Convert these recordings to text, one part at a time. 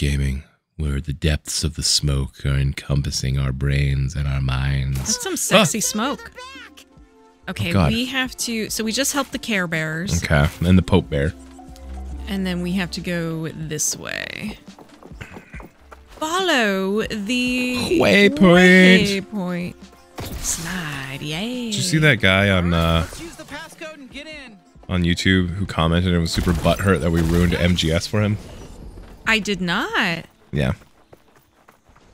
gaming, where the depths of the smoke are encompassing our brains and our minds. That's some sexy smoke. Okay, Oh, we have to. So we just helped the Care Bears, Okay, and the Pope Bear. and then we have to go this way. Follow the Waypoint. Waypoint. Slide, yeah. Did you see that guy on uh, Let's use the passcode and get in. on YouTube who commented and was super butthurt that we ruined MGS for him? I did not. Yeah.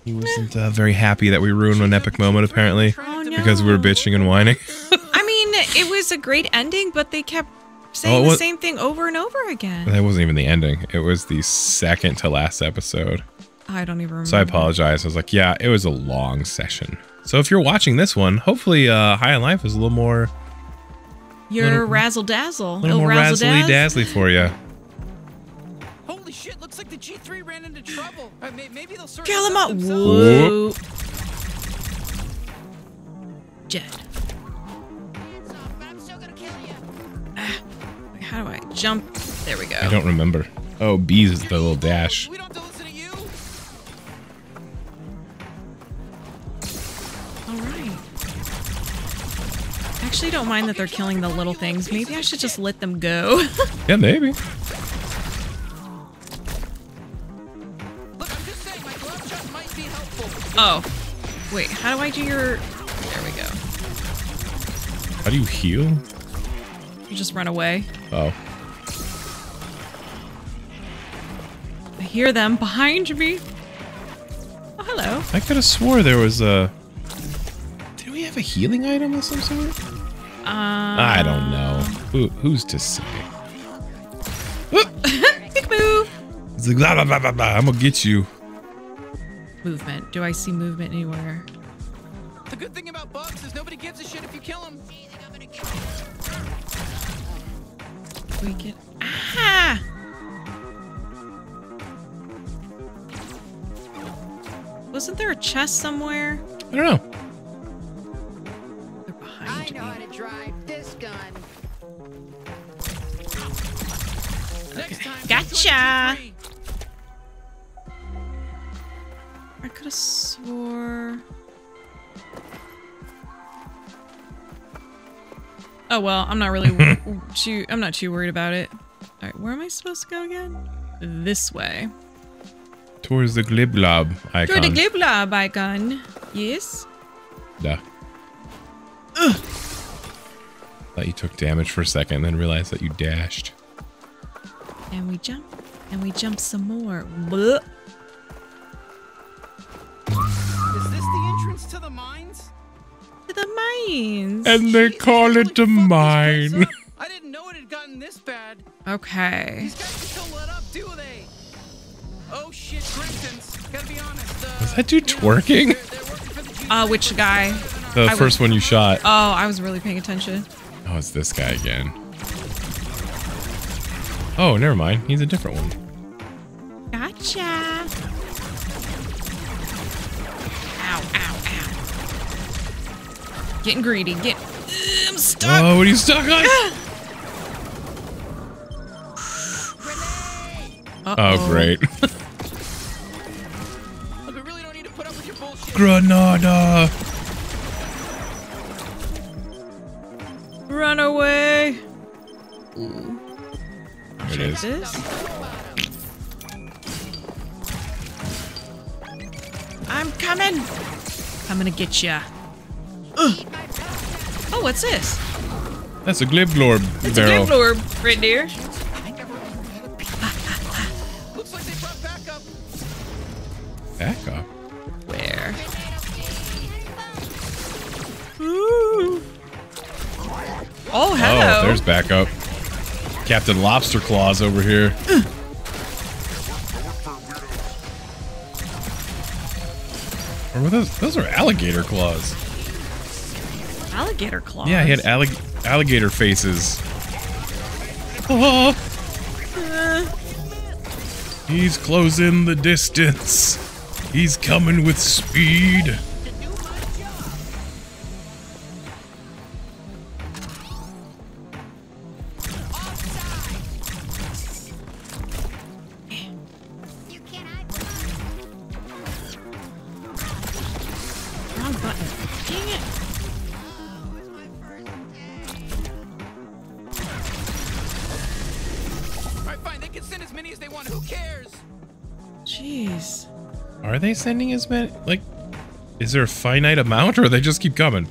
He wasn't uh, very happy that we ruined an epic moment, apparently, Oh no. because we were bitching and whining. I mean, it was a great ending, but they kept saying Oh, the same thing over and over again. that wasn't even the ending. It was the second to last episode. I don't even remember. So I apologize. I was like, yeah, it was a long session. So if you're watching this one, hopefully uh, High on Life is a little more, You're little- razzle dazzle. a little more razzly dazzly for you. Holy shit! Looks like the G3 ran into trouble. Uh, may- maybe they'll sort Kill this him out up. Jed. Ah, How do I jump? There we go. I don't remember. Oh, bees is the little dash. We don't have to listen to you. All right. I actually don't mind that they're killing the little things. Maybe I should just let them go. Yeah, maybe. Oh. Wait, how do I do your... There we go. How do you heal? You just run away. Oh. I hear them behind me. Oh, hello. I could have swore there was a. Did we have a healing item of some sort? Uh, I don't know. Who, who's to say? Peekaboo. It's like, blah, blah, blah, blah, blah. I'm gonna get you. Movement. Do I see movement anywhere? The good thing about bugs is nobody gives a shit if you kill them. We get... Ah! Wasn't there a chest somewhere? I don't know. They're behind I know me. how to drive this gun. Next time, Gotcha. Oh well, I'm not really too. I'm not too worried about it. All right, where am I supposed to go again? This way. Towards the gliblob icon. Through the Gliblob icon. Yes. Duh. Thought you took damage for a second, then realized that you dashed. And we jump. And we jump some more. Blah. The mines. And they Jesus, call it a fucked this place mine. I didn't know it had gotten this bad. Okay. These guys just don't let up, do they? Oh shit, Griffins. Gotta be honest. Uh, Was that dude you know, twerking? they're- they're working for the G3 Uh, which guy? The I first one you shot. Oh, I was really paying attention. Oh, it's this guy again. Oh, never mind. He's a different one. Gotcha. Ow, ow, ow. Getting greedy. Get. Ugh, I'm stuck. Oh, what are you stuck on? Uh-oh. Oh, great. Look, we really don't need to put up with your bullshit. Granada. Run away. Ooh. There it Check is. this. I'm coming. I'm gonna get ya. Ugh. Oh, what's this? That's a Gliblorb It's barrel. a Glibblorb right there. Looks like they brought backup. Back up. Where? Ooh. Oh, hello. Oh, there's backup. Captain Lobster Claws over here. or were those? Those are alligator claws. Alligator claws. Yeah, he had allig- alligator faces. Oh, he's closing the distance. He's coming with speed. Sending as many? Like, is there a finite amount or they just keep coming?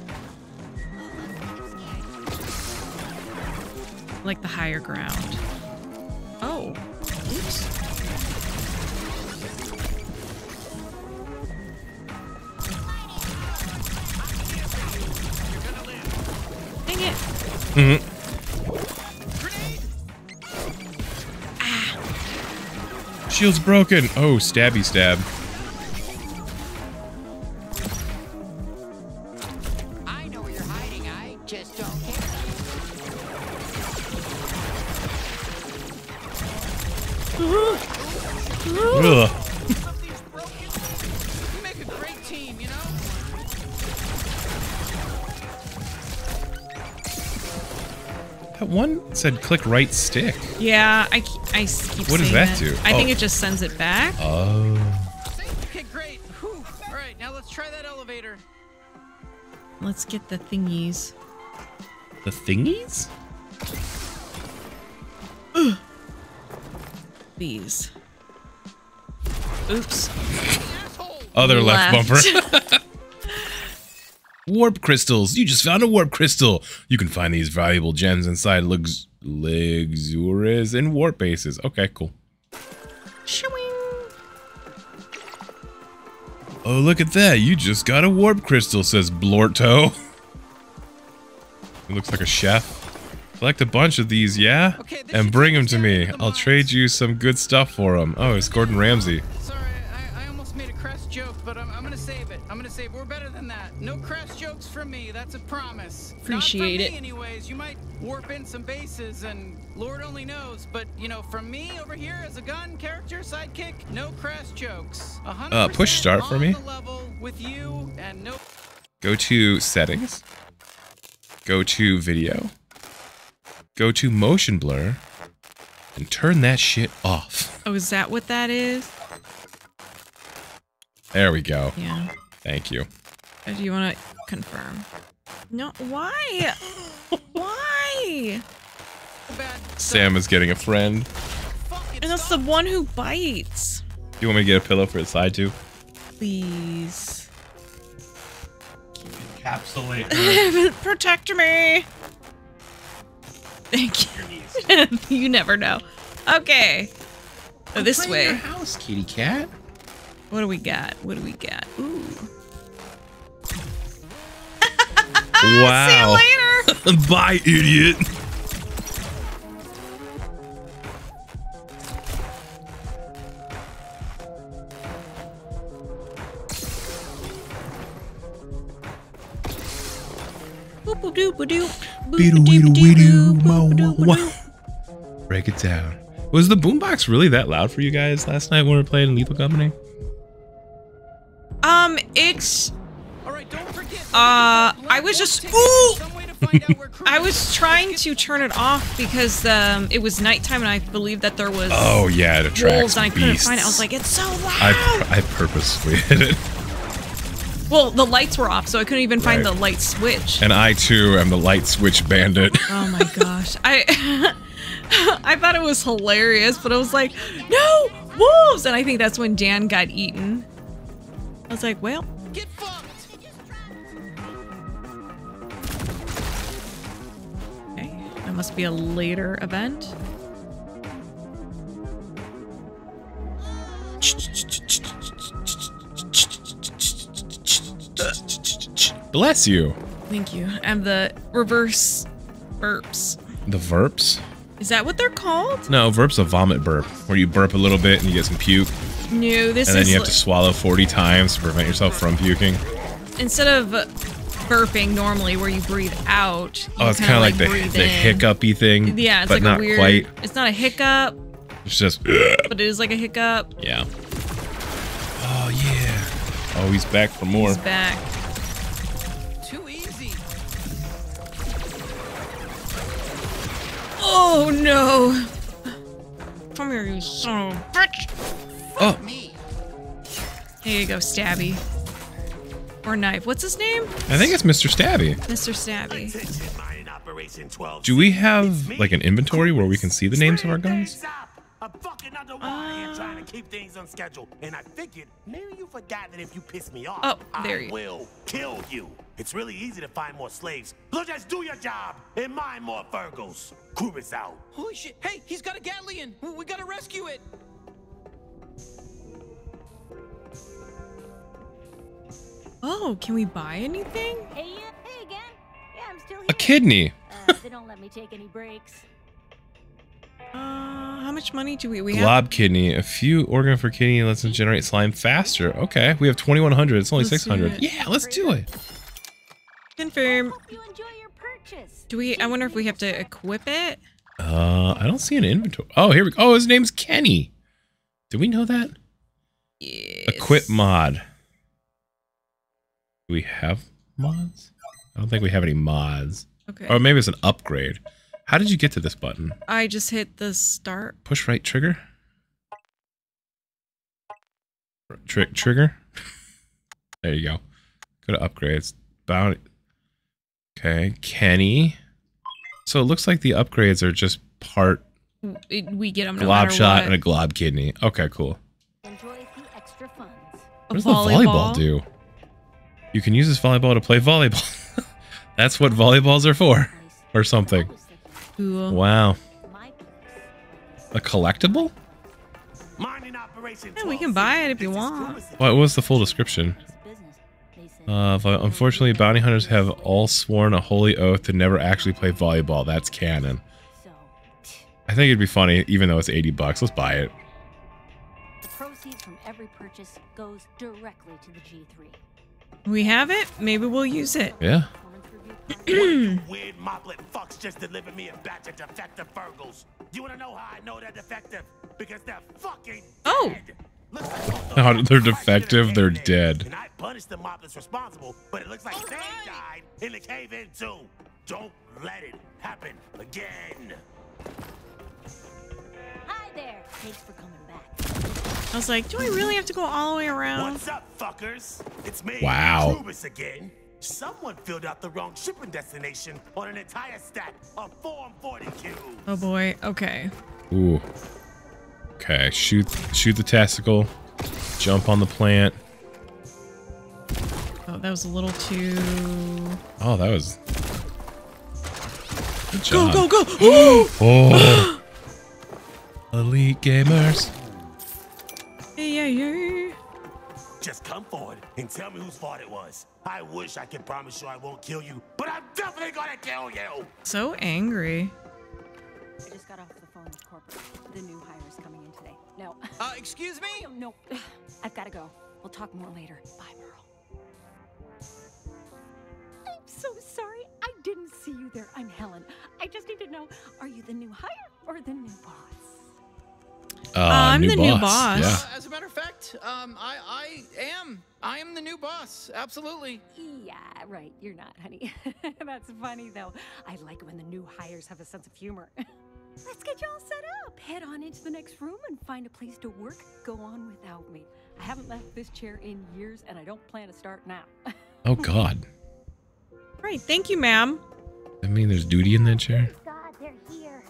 Like the higher ground. Oh. Oops. Dang it. Mhm. Shield's broken. Oh, stabby stab. Said click right stick. Yeah, I, ke- I s- keep What does saying that do? I think Oh. it just sends it back. Oh. Okay, great. Whew. All right, now let's try that elevator. Let's get the thingies. The thingies? These. Oops. Asshole! Other left, Left. bumper. warp crystals. You just found a warp crystal. You can find these valuable gems inside Lux Luxuris and warp bases. Okay, cool. Oh, look at that. You just got a warp crystal, says Blorto. He looks like a chef. Collect a bunch of these, yeah? Okay, and bring them to me. I'll trade you some good stuff for them. Oh, it's Gordon Ramsay. Sorry, I'm gonna say We're better than that. No crass jokes from me. That's a promise. Appreciate Not it. Me anyways. You might warp in some bases, and Lord only knows. But you know, from me over here as a gun character sidekick, no crass jokes. A Uh, push start for on me. the level with you, and no. Go to settings. Go to video. Go to motion blur. And turn that shit off. Oh, is that what that is? There we go. Yeah. Thank you. Uh, Do you want to confirm? No. Why? Why? Sam is getting a friend. And that's the one who bites. Do you want me to get a pillow for his side too? Please. Encapsulate. Protect me. Thank you. you never know. Okay. Oh, this way. house, kitty cat. What do we got? What do we got? Ooh. Wow. See you later. Bye, idiot. Break it down. Was the boombox really that loud for you guys last night when we were playing Lethal Company? Um, it's. Uh, I was just- ticket. Ooh! Some way to find out where I was trying to turn it off because um it was nighttime and I believed that there was Oh yeah, it attracts wolves and I couldn't beasts. find it. I was like, it's so loud. I, I purposely hit it, well, the lights were off, so I couldn't even find Right. the light switch. and I too am the light switch bandit. Oh my gosh. I I thought it was hilarious, but I was like, no, wolves! And I think that's when Dan got eaten. I was like, well, must be a later event. Bless you. Thank you. And the reverse burps. The verps? Is that what they're called? No, verp's a vomit burp, where you burp a little bit and you get some puke, No, this is. and then you have to swallow 40 times to prevent yourself from puking. instead of burping normally where you breathe out. Oh, it's kinda, kind of like, the, the hiccupy thing. Yeah, it's but like not a weird. quite. It's not a hiccup, It's just, but it is like a hiccup. yeah. Oh, yeah. Oh, he's back for more. He's back. Too easy. Oh no! Come here, you son of a bitch! Oh, Me. Here you go, Stabby. Or knife. What's his name? I think it's Mr. Stabby. Mr. Stabby. Attention, mining operation 12. Do we have like an inventory where we can see the names of our guns? Oh, ah. things up. I'm fucking underwater here trying to keep things on schedule. And I figured maybe you forgot that if you piss me off, Oh, there I you- will kill you. It's really easy to find more slaves. So just do your job and mine more Virgos. Krubis out. Holy shit! Hey, he's got a Gatlian. We, we gotta rescue it. Oh, can we buy anything? Hey, uh, hey again. Yeah, I'm still here. A kidney. Uh, they don't let me take any breaks. Uh, how much money do we we have? Glob kidney. A few organ for kidney lets us generate slime faster. Okay, we have 2100. It's only Let's 600. it. Yeah, let's do it. Confirm. You enjoy your purchase. Do we? I wonder if we have to equip it. Uh, I don't see an inventory. Oh, here we go. Oh, his name's Kenny. Do we know that? Yes. Equip mod. Do we have mods? I don't think we have any mods. Okay. Or maybe it's an upgrade. How did you get to this button? I just hit the start. Push right trigger? Tri- trigger? there you go. Go to upgrades. Bounty. Okay, Kenny. So it looks like the upgrades are just part we get them no glob matter shot what. and a glob kidney. Okay, cool. Enjoy the extra funds. A What does the volleyball do? You can use this volleyball to play volleyball. That's what volleyballs are for, or something. I was thinking Cool. Wow. A collectible? Yeah, we can buy it if you want. What was the full description? It's business. They said. Uh, vo- unfortunately, bounty hunters have all sworn a holy oath to never actually play volleyball. That's canon. I think it'd be funny, even though it's 80 bucks. Let's buy it. the proceeds from every purchase goes directly to the G3. We have it. Maybe we'll use it. Yeah. Performance review One of card. you weird moplet fucks just delivered me a batch of defective Virgos. You wanna know how I know they're defective? Because they're fucking Oh. dead. Looks like most How they're died in a defective, they're dead. And I punished the moplets responsible, but it looks like they Alright. died in the cave in too. Don't let it happen again. Hi there. Thanks for coming back. I was like, do I really have to go all the way around? What's up, fuckers? It's me, Wow. Krubis again. Someone filled out the wrong shipping destination on an entire stack of Form 40 cubes. Oh boy. Okay. Ooh. Okay. Shoot. Shoot the testicle. Jump on the plant. Oh, that was a little too. Oh, that was. Good Go job. go go! Ooh! Oh. Elite gamers. And tell me whose fault it was. I wish I could promise you I won't kill you, but I'm definitely gonna kill you. So angry. I just got off the phone with corporate. The new hire is coming in today. No. Uh, excuse me. No, no. I've got to go. We'll talk more later. Bye, Merle. I'm so sorry. I didn't see you there. I'm Helen. I just need to know, are you the new hire or the new boss? Uh, I'm the new boss. Yeah. Uh, as a matter of fact, um, I I am I am the new boss. Absolutely. Yeah, right. You're not, honey. That's funny, though. I like when the new hires have a sense of humor. Let's get you all set up. Head on into the next room and find a place to work. Go on without me. I haven't left this chair in years, and I don't plan to start now. Oh God. Right. Thank you, ma'am. I mean, there's duty in that chair. God, they're here.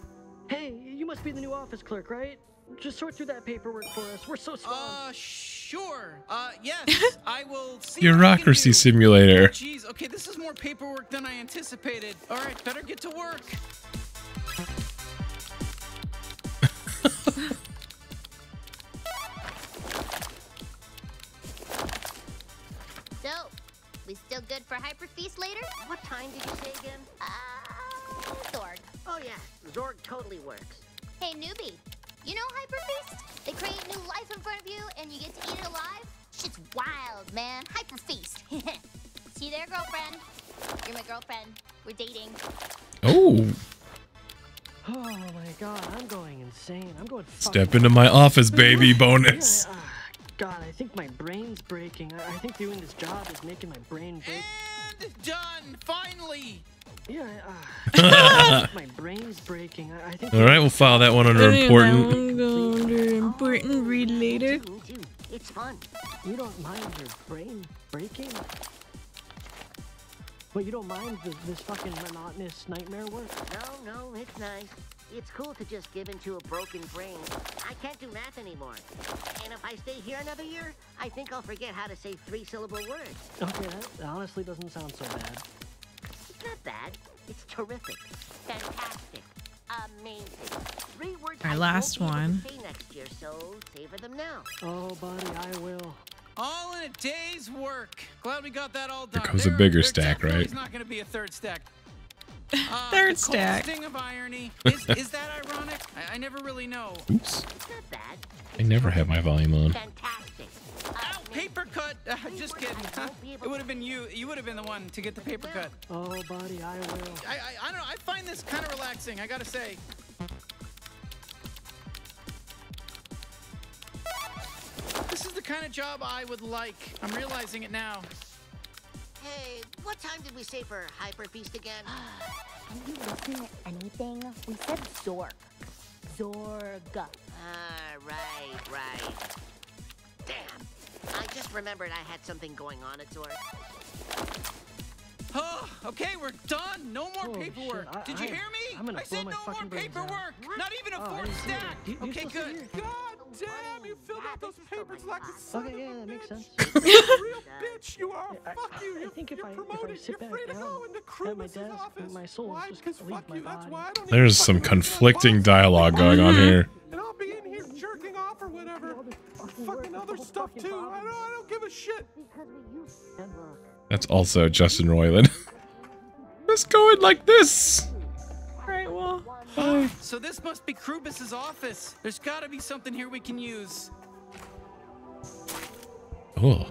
Hey, you must be the new office clerk, right? Just sort through that paperwork for us. We're so swamped. Uh, sure. Uh, yes, I will see. what I can Bureaucracy do. simulator. Jeez, okay, this is more paperwork than I anticipated. All right, better get to work. See you there, girlfriend. You're my girlfriend. We're dating. Oh, Oh my god, I'm going insane. I'm going. step into my office, baby. Bonus. Yeah, I- ah, god, I think my brain's breaking. I, I think doing this job is making my brain break. And done. Finally. Yeah, uh, my brain's breaking. I, I think. All right, we'll file that one under important. Under important. Read later. It's fun. You don't mind your brain breaking? But you don't mind th- this fucking monotonous nightmare work? No, no, it's nice. It's cool to just give into a broken brain. I can't do math anymore. And if I stay here another year, I think I'll forget how to say three-syllable words. Okay, that honestly doesn't sound so bad. It's not bad. It's terrific. Fantastic. Amazing. Three words Our I last won't be able one. to say next year, so savor them now. Oh, buddy, I will. All in a day's work. Glad we got that all done. comes a bigger there stack, right? It's not going to be a third stack. Uh, Third the stack. Sting of irony. Is, is that ironic? I, I never really know. Oops. It's not bad. I never have my volume on. Fantastic. Ow, paper cut. Uh, just kidding. it would have been you. You would have been the one to get the paper cut. Oh, buddy, I will. I, I, I don't know. I find this kind of relaxing. I gotta say. Kind of job I would like. I'm realizing it now. Hey, what time did we say for Hyper Beast again? Did you listen to anything? We said Zorg. Zorg. Ah, right, right. Damn. I just remembered I had something going on at Zork. Oh, okay, we're done. No more Holy paperwork. shit, I- Did you I- hear me? I'm gonna I said no more fucking out. paperwork. Not even a Oh, fourth didn't see that. stack. You- okay, good. here? God damn, you filled out those papers like a son Okay, of yeah, a that makes sense. real bitch you are. I- Fuck you. You're, think if you're I- if I sit you're back to down go into at my desk, office. my soul's Why? just Because leave fuck my you. That's body. why I don't There's some fucking work for that conflicting dialogue going on here. And I'll be in here jerking off or whatever. Fucking other stuff too. I don't, I don't give a shit. That's also Justin Roiland. Let's go in like this. Right, So this must be Krubis's office. There's got to be something here we can use. Oh.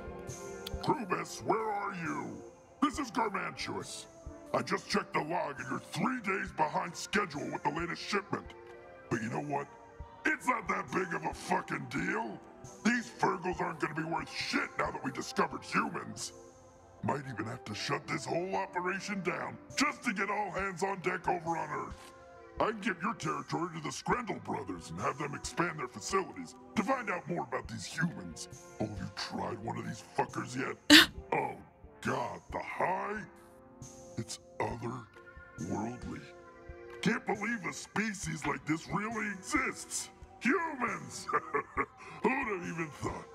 Krubis, where are you? This is Garmantuous. I just checked the log and you're three days behind schedule with the latest shipment. But you know what? It's not that big of a fucking deal. These Fergles aren't gonna be worth shit now that we discovered humans. Might even have to shut this whole operation down just to get all hands on deck over on Earth. I'd give your territory to the Scrandle brothers and have them expand their facilities to find out more about these humans. Oh, you tried one of these fuckers yet? oh, God, the high? It's otherworldly. Can't believe a species like this really exists. Humans! Who'd have even thought?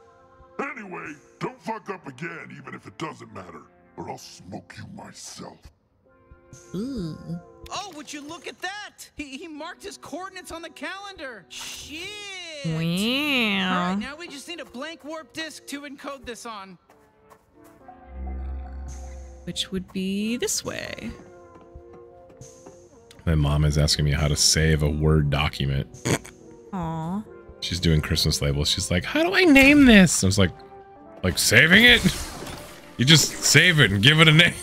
Anyway, don't fuck up again, even if it doesn't matter, or I'll smoke you myself. Oh, would you look at that? He, he marked his coordinates on the calendar. Shit. Wow. All right, now we just need a blank warp disk to encode this on. Which would be this way. My mom is asking me how to save a Word document. Aw. She's doing Christmas labels. She's like, "How do I name this?" I was like, "Like saving it? You just save it and give it a name."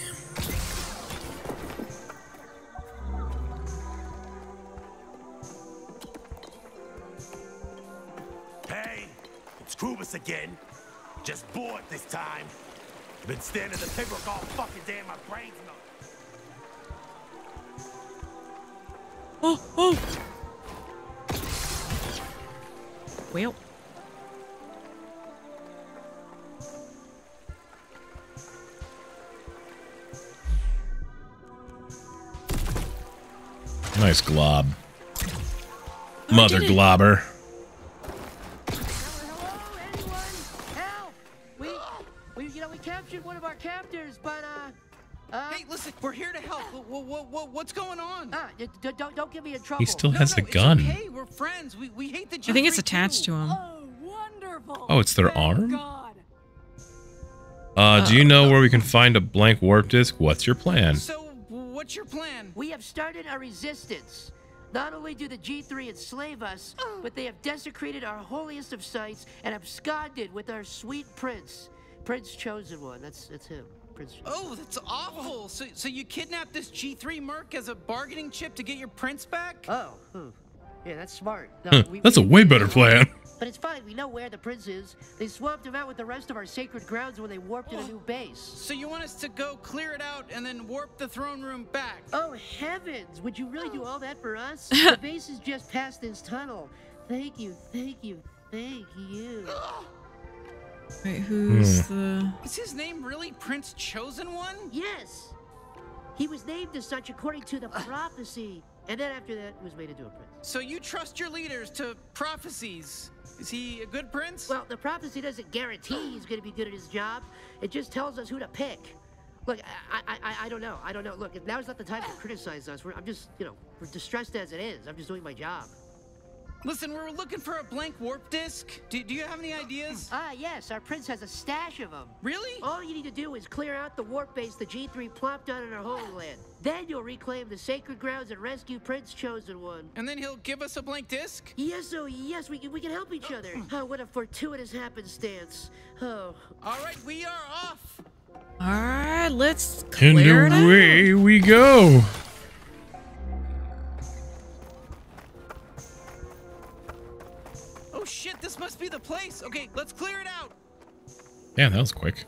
It's Krubis again. Just bored this time. Been standing the paperwork all fucking day and my brain's not. Oh, oh. Well. Nice glob. Mother globber. What's going on? Ah, d- d- don't, don't get me in trouble. He still has no, a it's gun. Okay, we're friends. We, we hate the I think it's attached too. to him. Wonderful. Oh, it's their arm? God. Uh, do you know where we can find a blank warp disk? What's your plan? So, what's your plan? We have started a resistance. Not only do the G3 enslave us, but they have desecrated our holiest of sites and absconded with our sweet prince. Prince Chosen One. That's that's him. Prince. Oh, that's awful. So, so you kidnapped this G3 Merc as a bargaining chip to get your prince back? Oh, hmm. yeah, that's smart. No, Huh, we- that's a way better plan. But it's fine. We know where the prince is. They swapped him out with the rest of our sacred grounds when they warped to a new base. So you want us to go clear it out and then warp the throne room back? Oh heavens! Would you really do all that for us? the base is just past this tunnel. Thank you, thank you, thank you. Wait, who's Hmm. the. Is his name really Prince Chosen One? Yes. He was named as such according to the prophecy, and then after that was made into a prince. So you trust your leaders to prophecies. Is he a good prince? Well, the prophecy doesn't guarantee he's going to be good at his job. It just tells us who to pick. Look, I, I, I, I don't know. I don't know. Look, now's not the time to criticize us. We're, I'm just, you know, we're distressed as it is. I'm just doing my job. Listen, we're looking for a blank warp disk. Do, do you have any ideas? Ah, yes, our prince has a stash of them. Really? All you need to do is clear out the warp base the G3 plopped down in our Holy Land. Then you'll reclaim the sacred grounds and rescue Prince Chosen One. And then he'll give us a blank disk? Yes, oh yes, we can, we can help each other. Oh, what a fortuitous happenstance. Oh. All right, we are off. All right, let's And clear it out. away we go. This must be the place. Okay, let's clear it out. Yeah, that was quick.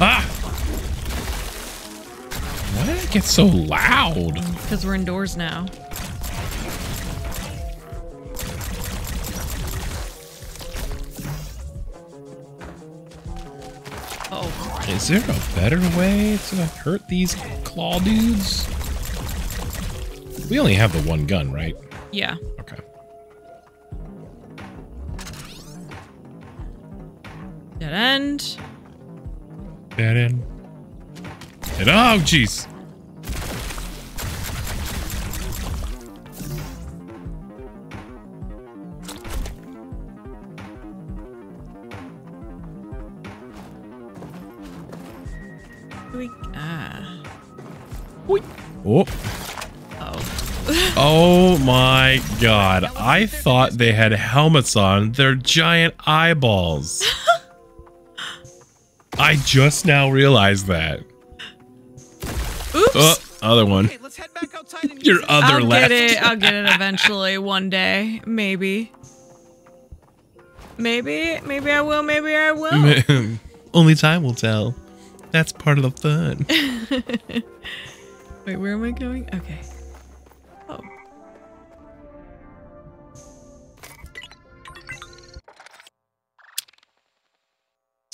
Ah! Why did it get so loud? Because we're indoors now. Oh, Is there a better way to hurt these claw dudes? We only have the one gun, right? Yeah. Okay. Dead end. Dead end. And oh, jeez. We, ah. Oh. Oh. Oh my god. I thought they had helmets on. They're giant eyeballs. I just now realized that. Oops. Oh, other one. Your other I'll left. get it. I'll get it eventually one day. Maybe. Maybe. Maybe I will. Maybe I will. Only time will tell. That's part of the fun. Wait, where am I going? Okay.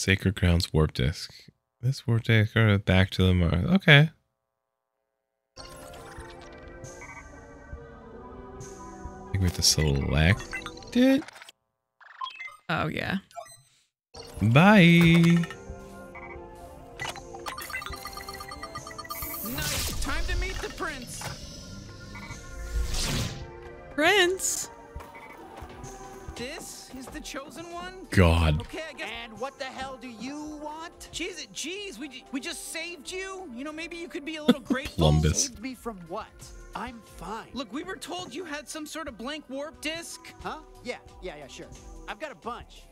Sacred Grounds warp disk. This warp disk goes back to the Mars. Okay. I think we have to select it. Oh yeah. Bye. Nice. Time to meet the prince. Prince. This is the chosen one? God. Okay, I guess. And what the hell do you want? Jeez, jeez, we, we just saved you. You know, maybe you could be a little grateful. Plumbus. Saved me from what? I'm fine. Look, we were told you had some sort of blank warp disk. Huh? Yeah, yeah, yeah, sure. I've got a bunch.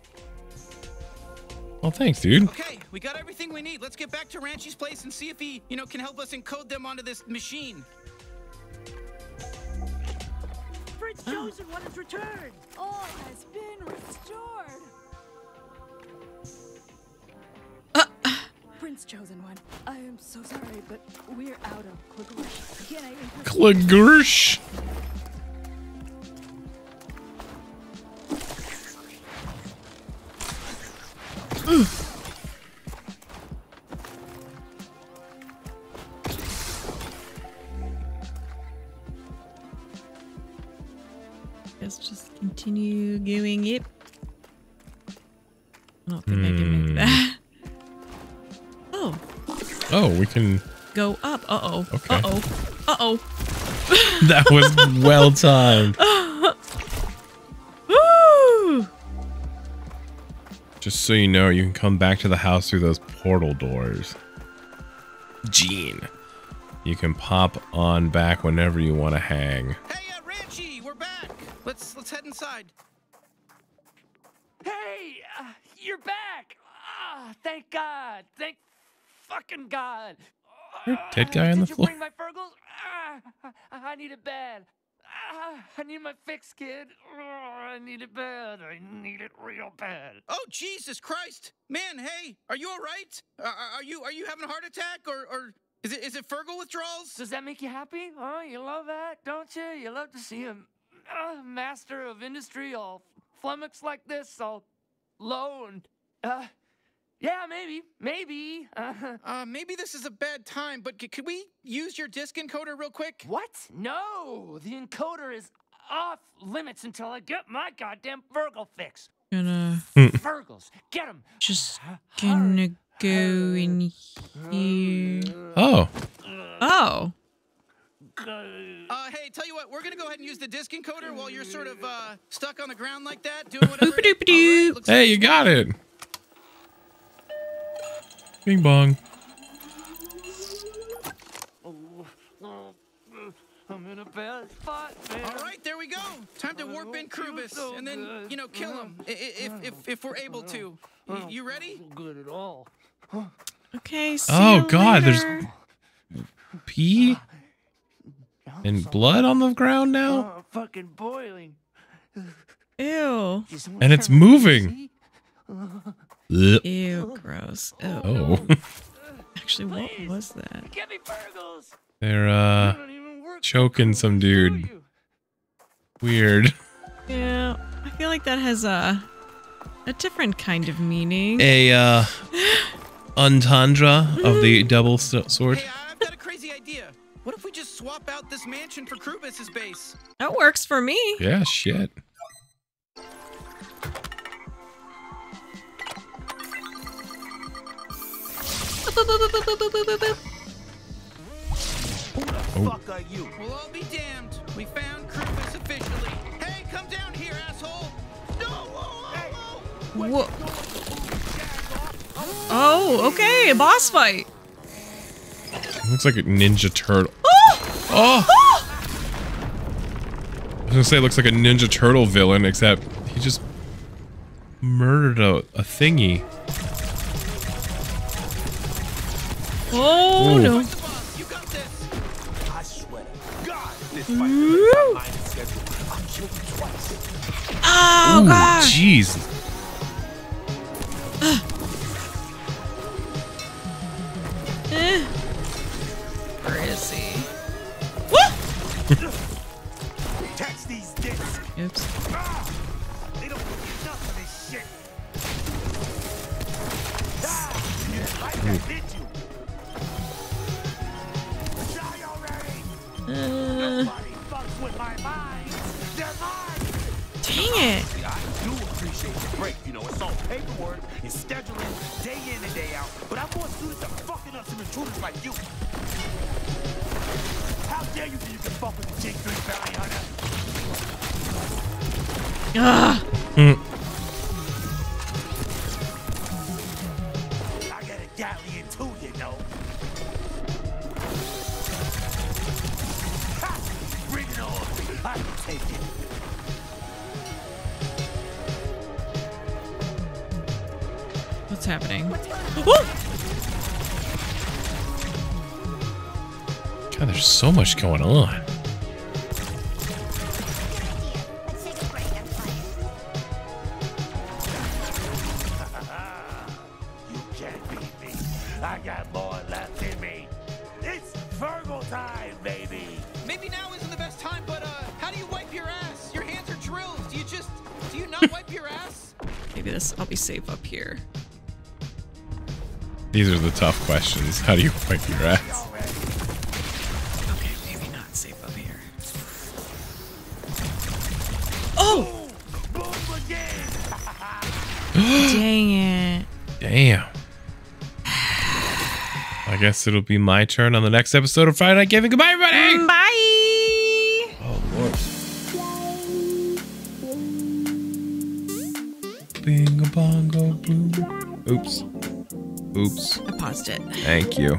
Well, thanks, dude. Okay, we got everything we need. Let's get back to Ranchi's place and see if he, you know, can help us encode them onto this machine. Chosen One has returned. All has been restored. Prince Chosen One, I am so sorry, but we're out of Clickrush. Can I interpret- Klagursh. Let's just continue doing it. I don't think I can make Hmm. that. Oh, Oh, we can. go up. Uh oh. Okay. Uh oh. Uh oh. That was well timed. Woo! Just so you know, you can come back to the house through those portal doors. Gene. You can pop on back whenever you want to hang. Hey, dead guy on the Did you floor. bring my Fergles? Ah, I I need it bad. Ah, I need my fix, kid. Oh, I need it bad. I need it real bad. Oh Jesus Christ, man! Hey, are you all right? Uh, are you are you having a heart attack or or is it is it Fergal withdrawals? Does that make you happy? Oh, you love that, don't you? You love to see a uh, master of industry all flummoxed like this, all low and uh, Yeah, maybe, maybe. Uh, Uh, maybe this is a bad time, but c- could we use your disk encoder real quick? what? No, the encoder is off limits until I get my goddamn Virgo fix. Gonna Virgos, get him. just gonna go in here. Oh, Oh. Uh, hey, tell you what, we're gonna go ahead and use the disk encoder while you're sort of uh, stuck on the ground like that, doing whatever. Boop-a-doop-a-doop. looks hey, you got it. Bing bong. I'm in a bad spot, man. All right, there we go. Time to warp in Krubis so and then, good. you know, kill him i- i- if, if, if we're able to. You ready? Good at all. Okay. See Oh, you God, there's- later. Pee and blood on the ground now, Oh, fucking boiling. Ew. and it's moving. Ugh. Ew. Gross. Ew. Oh, Actually, what was that? Get me Virgos. they're uh choking some dude. Weird. Yeah. I feel like that has a a different kind of meaning. A uh entendre of the double sword. Hey, I've got a crazy idea. What if we just swap out this mansion for Krubis's base? That works for me. Yeah, shit. Oh. Fuck are you? We'll all be damned. We found Krubis officially. Hey, come down here, asshole! No! Whoa, whoa, whoa! Whoa. Oh, okay. A boss fight. Looks like a ninja turtle. Oh! Oh! I was gonna say it looks like a Ninja Turtle villain, except he just murdered a, a thingy. Dang it. I do appreciate the break. You know, it's all paperwork and scheduling day in and day out. But I'm more suited to fucking up some intruders like you. How dare you think you can fuck with the J3 bounty hunter? Ugh. Mm. Be safe up here. These are the tough questions. How do you wipe your ass? Dang it. Damn. I guess it'll be my turn on the next episode of Friday Night Gaming. Goodbye, everybody! Mm, bye! Oh, Lord. Bingo bongo boom. Oops. Oops. I paused it. Thank you.